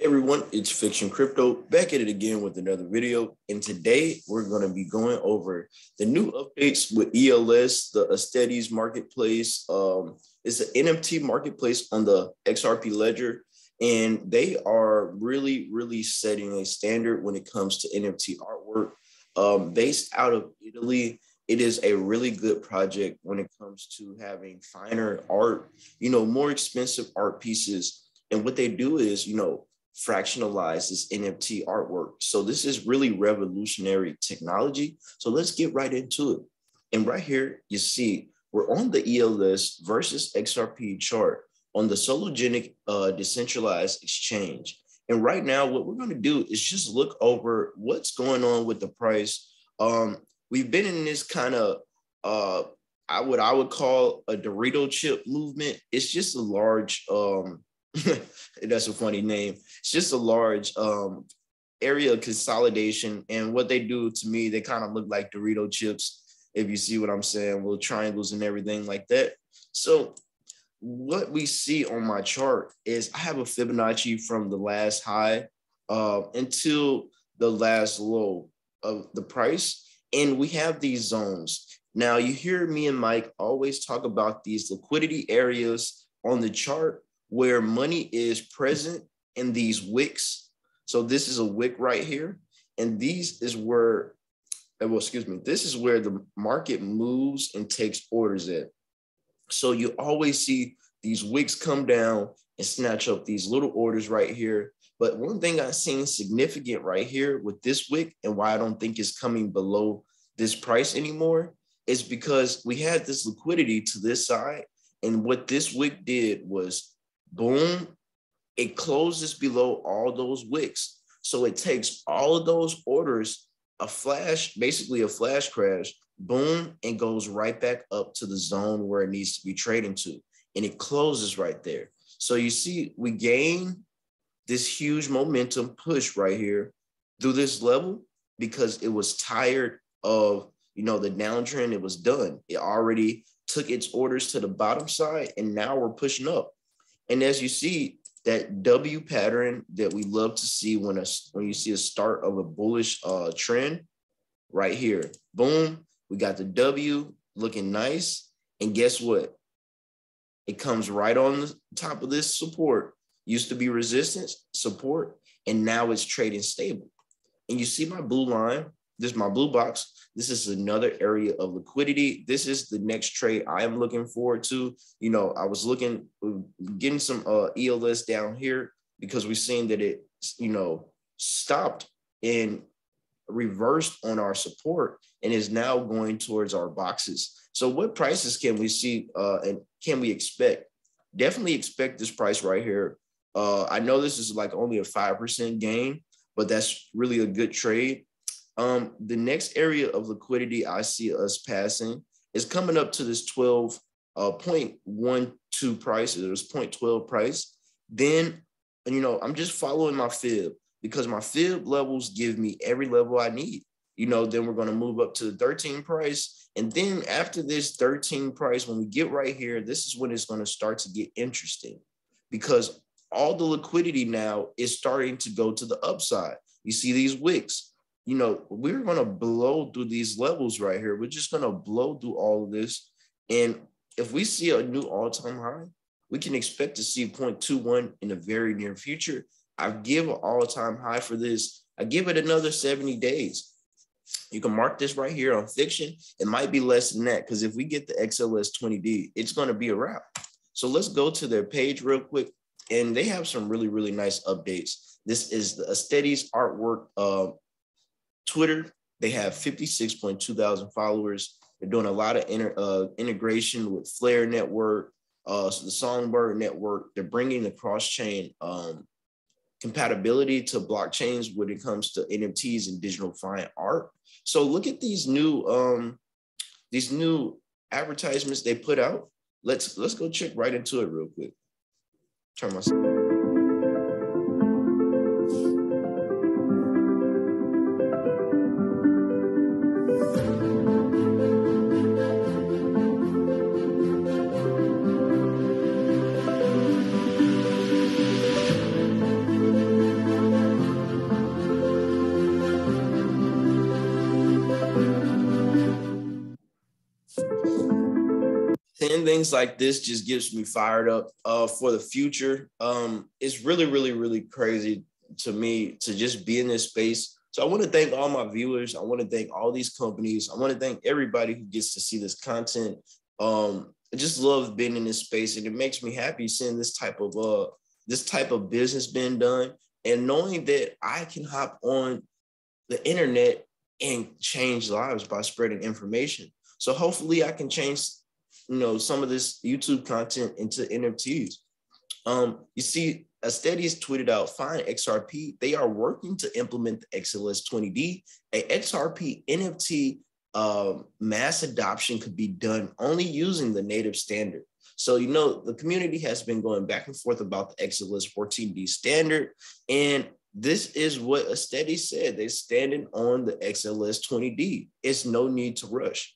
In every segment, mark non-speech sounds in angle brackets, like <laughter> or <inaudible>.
Hey everyone, it's Fiktxun Crypto back at it again with another video. And today we're going to be going over the new updates with ELS, the Aesthetes marketplace. Um, it's an NFT marketplace on the XRP ledger. And they are really, really setting a standard when it comes to NFT artwork. Um, based out of Italy, it is a really good project when it comes to having finer art, you know, more expensive art pieces. And what they do is, you know, fractionalize this NFT artwork. So this is really revolutionary technology. So let's get right into it. And right here, you see we're on the ELS versus XRP chart on the Sologenic uh, decentralized exchange. And right now, what we're going to do is just look over what's going on with the price. Um, we've been in this kind of uh, I would I would call a Dorito chip movement. It's just a large um, <laughs> that's a funny name. It's just a large um, area of consolidation. And what they do to me, they kind of look like Dorito chips, if you see what I'm saying, little triangles and everything like that. So what we see on my chart is I have a Fibonacci from the last high uh, until the last low of the price. And we have these zones. Now you hear me and Mike always talk about these liquidity areas on the chart where money is present in these wicks. So this is a wick right here. And these is where, uh, well, excuse me, this is where the market moves and takes orders at. So you always see these wicks come down and snatch up these little orders right here. But one thing I've seen significant right here with this wick and why I don't think it's coming below this price anymore is because we had this liquidity to this side. And what this wick did was boom, it closes below all those wicks. So it takes all of those orders, a flash, basically a flash crash, boom, and goes right back up to the zone where it needs to be trading to. And it closes right there. So you see, we gain this huge momentum push right here through this level because it was tired of, you know, the downtrend. It was done. It already took its orders to the bottom side, and now we're pushing up. And as you see, that W pattern that we love to see when a, when you see a start of a bullish uh, trend, right here, boom, we got the W looking nice. And guess what? It comes right on the top of this support. Used to be resistance, support, and now it's trading stable. And you see my blue line, this is my blue box. This is another area of liquidity. This is the next trade I am looking forward to. You know, I was looking, getting some uh, ELS down here because we've seen that it, you know, stopped and reversed on our support and is now going towards our boxes. So what prices can we see uh, and can we expect? Definitely expect this price right here. Uh, I know this is like only a 5% gain, but that's really a good trade. Um, the next area of liquidity I see us passing is coming up to this 12 uh, 0.12 price, there's 0.12 price. Then, you know, I'm just following my fib because my fib levels give me every level I need. You know, then we're going to move up to the 13 price. And then after this 13 price, when we get right here, this is when it's going to start to get interesting because all the liquidity now is starting to go to the upside. You see these wicks you know, we're going to blow through these levels right here. We're just going to blow through all of this. And if we see a new all time high, we can expect to see 0.21 in the very near future. I give an all time high for this. I give it another 70 days. You can mark this right here on Fiktxun. It might be less than that because if we get the XLS 20D, it's going to be a wrap. So let's go to their page real quick. And they have some really, really nice updates. This is the Aesthetes artwork uh, Twitter, they have 56.2 thousand followers. They're doing a lot of inter, uh, integration with Flare Network, uh, so the Songbird Network. They're bringing the cross chain um, compatibility to blockchains when it comes to NFTs and digital fine art. So look at these new um, these new advertisements they put out. Let's let's go check right into it real quick. Turn my. Seeing things like this just gets me fired up uh, for the future. Um, it's really, really, really crazy to me to just be in this space. So I want to thank all my viewers. I want to thank all these companies. I want to thank everybody who gets to see this content. Um, I just love being in this space, and it makes me happy seeing this type of uh this type of business being done, and knowing that I can hop on the internet and change lives by spreading information. So hopefully, I can change you know some of this YouTube content into NFTs. Um, you see, Aesthetes tweeted out, find XRP. They are working to implement the XLS 20D. A XRP NFT um, mass adoption could be done only using the native standard. So, you know, the community has been going back and forth about the XLS 14D standard. And this is what Aesthetes said. They're standing on the XLS 20D. It's no need to rush.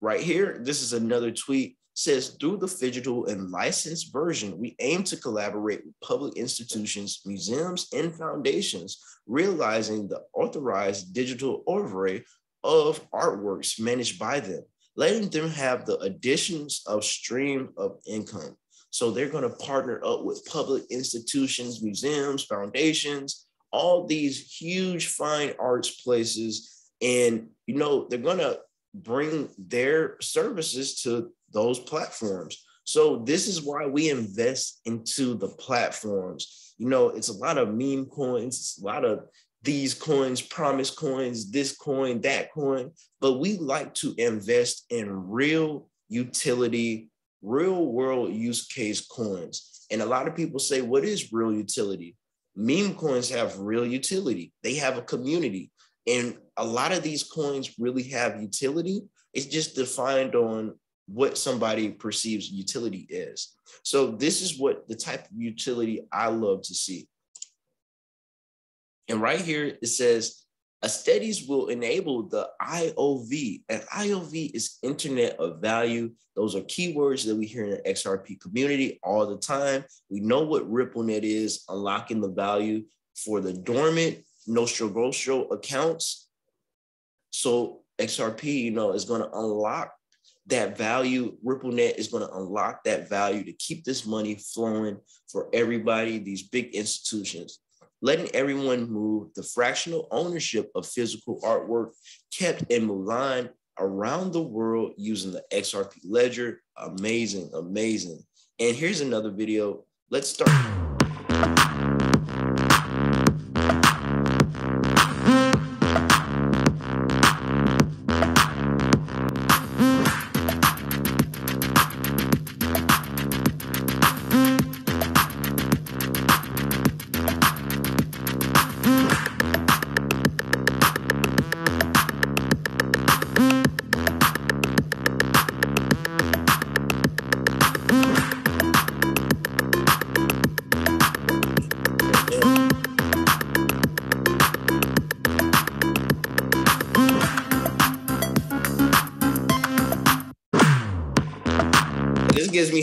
Right here, this is another tweet says through the digital and licensed version, we aim to collaborate with public institutions, museums, and foundations, realizing the authorized digital overlay of artworks managed by them, letting them have the additions of stream of income. So they're going to partner up with public institutions, museums, foundations, all these huge fine arts places. And, you know, they're going to bring their services to those platforms. So this is why we invest into the platforms. You know, it's a lot of meme coins, it's a lot of these coins, promise coins, this coin, that coin, but we like to invest in real utility, real world use case coins. And a lot of people say, what is real utility? Meme coins have real utility. They have a community. And a lot of these coins really have utility. It's just defined on what somebody perceives utility is. So this is what the type of utility I love to see. And right here it says, Aesthetes will enable the IOV, and IOV is Internet of Value. Those are keywords that we hear in the XRP community all the time. We know what RippleNet is, unlocking the value for the dormant Nostro Vostro accounts. So XRP, you know, is going to unlock that value. RippleNet is going to unlock that value to keep this money flowing for everybody, these big institutions. Letting everyone move, the fractional ownership of physical artwork kept in Mulan around the world using the XRP ledger. Amazing, amazing. And here's another video. Let's start.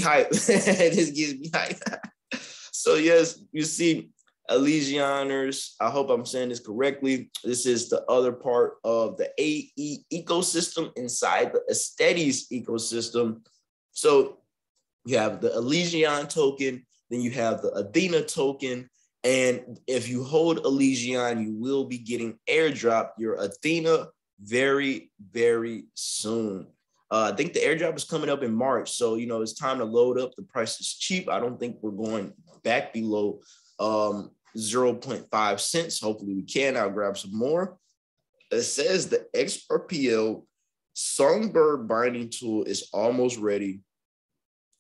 Hype. <laughs> this gives me hype. <laughs> so yes, you see Elysianers. I hope I'm saying this correctly. This is the other part of the AE ecosystem inside the Aesthetes ecosystem. So you have the Elysian token, then you have the Athena token. And if you hold Elysian, you will be getting airdrop your Athena very, very soon. Uh, I think the airdrop is coming up in March. So, you know, it's time to load up. The price is cheap. I don't think we're going back below um, 0.5 cents. Hopefully we can. I'll grab some more. It says the XRPL Songbird binding tool is almost ready.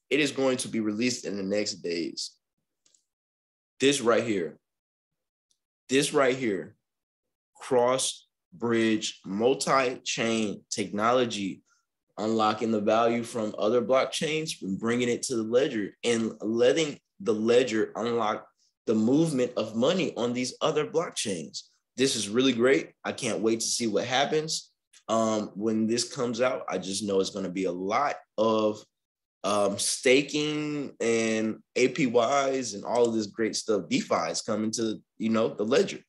It is going to be released in the next days. This right here, this right here, cross bridge multi chain technology unlocking the value from other blockchains and bringing it to the ledger and letting the ledger unlock the movement of money on these other blockchains. This is really great. I can't wait to see what happens. Um, when this comes out, I just know it's going to be a lot of um, staking and APYs and all of this great stuff. DeFi is coming to, you know, the ledger.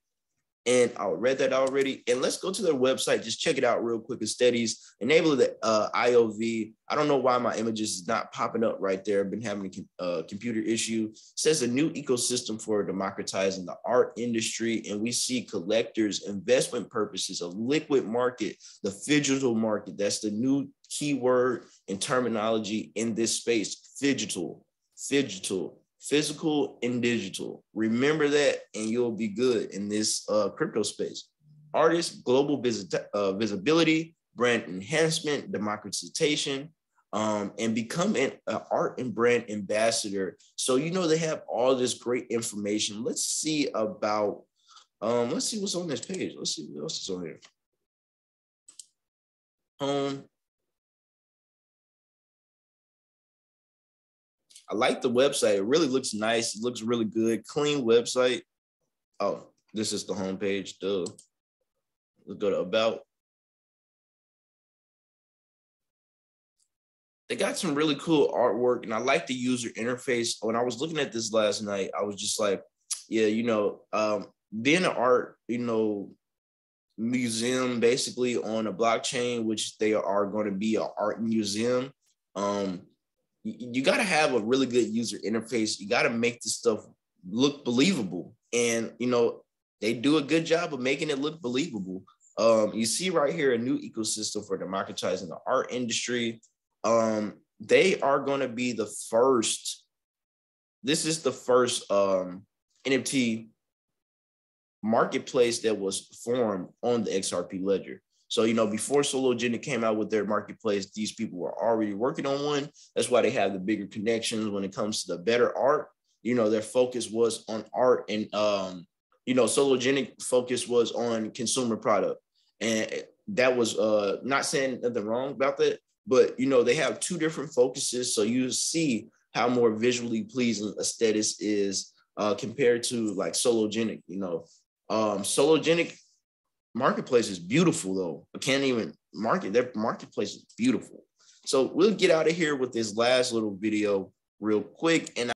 And I read that already. And let's go to their website. Just check it out real quick. Aesthetes enable the uh, IOV. I don't know why my images is not popping up right there. I've been having a uh, computer issue. It says a new ecosystem for democratizing the art industry. And we see collectors, investment purposes, a liquid market, the digital market. That's the new keyword and terminology in this space. Digital, digital physical and digital. Remember that, and you'll be good in this uh, crypto space. Artists, global visit, uh, visibility, brand enhancement, democratization, um, and become an uh, art and brand ambassador. So you know they have all this great information. Let's see about. Um, let's see what's on this page. Let's see what else is on here. Home, I like the website. It really looks nice. It looks really good. Clean website. Oh, this is the homepage. Duh. Let's go to about. They got some really cool artwork, and I like the user interface. When I was looking at this last night, I was just like, yeah, you know, um, being an art, you know, museum basically on a blockchain, which they are going to be an art museum. Um, you got to have a really good user interface. You got to make this stuff look believable. And, you know, they do a good job of making it look believable. Um, you see right here a new ecosystem for democratizing the art industry. Um, they are going to be the first. This is the first um, NFT marketplace that was formed on the XRP ledger. So, you know, before Sologenic came out with their marketplace, these people were already working on one. That's why they have the bigger connections when it comes to the better art. You know, their focus was on art and, um, you know, Sologenic focus was on consumer product. And that was uh, not saying nothing wrong about that, but, you know, they have two different focuses. So you see how more visually pleasing aesthetics is uh, compared to like Sologenic, you know. Um, Sologenic marketplace is beautiful though. I can't even market their marketplace is beautiful. So we'll get out of here with this last little video real quick. And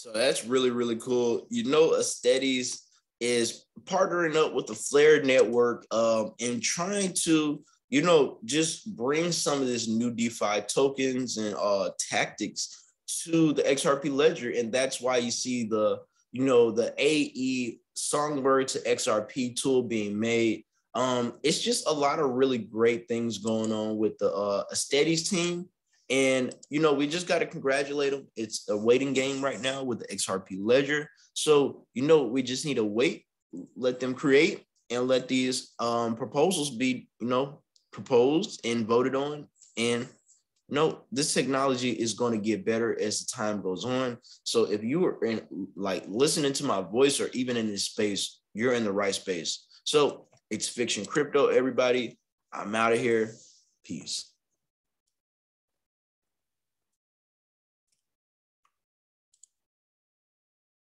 So that's really, really cool. You know, Aesthetes is partnering up with the Flare Network um, and trying to, you know, just bring some of this new DeFi tokens and uh, tactics to the XRP ledger. And that's why you see the, you know, the AE Songbird to XRP tool being made. Um, it's just a lot of really great things going on with the uh, Aesthetes team and, you know, we just got to congratulate them. It's a waiting game right now with the XRP ledger. So, you know, we just need to wait, let them create and let these um, proposals be, you know, proposed and voted on. And no, this technology is going to get better as the time goes on. So if you are in like listening to my voice or even in this space, you're in the right space. So it's Fiktxun crypto, everybody. I'm out of here. Peace.